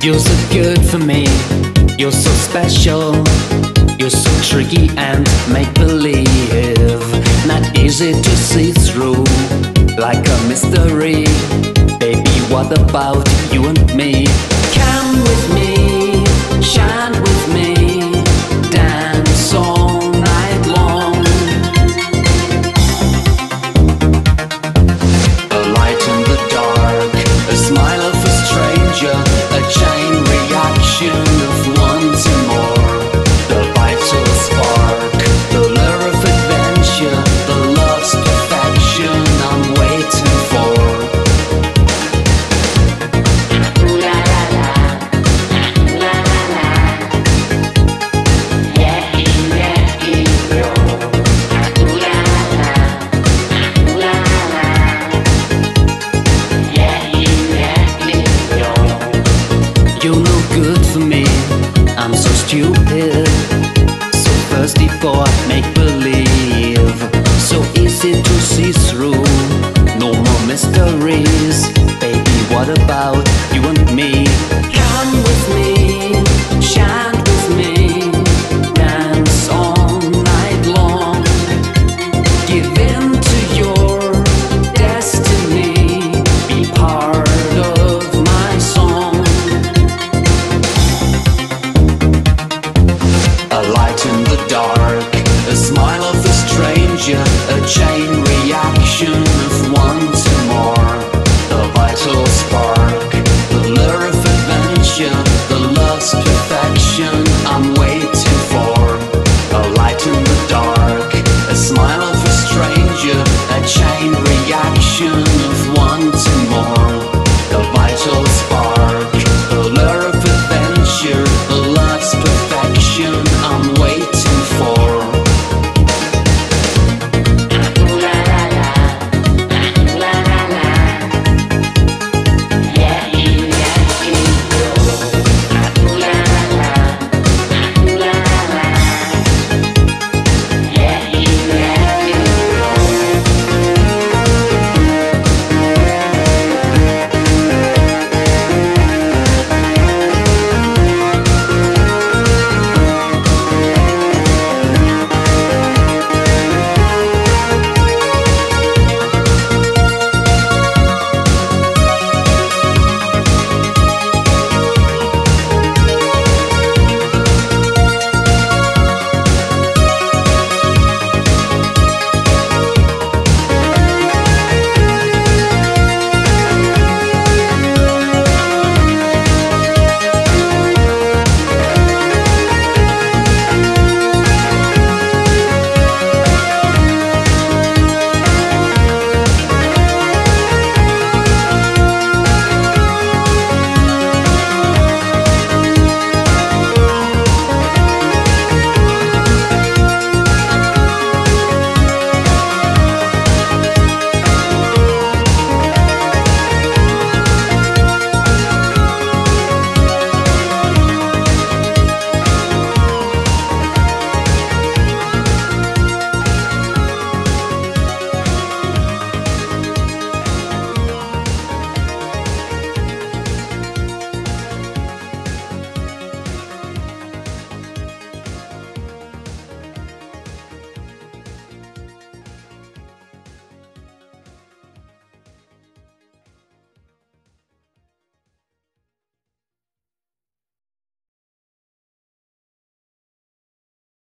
You're so good for me, you're so special. You're so tricky and make-believe. Not easy to see through, like a mystery. Baby, what about you and me? about.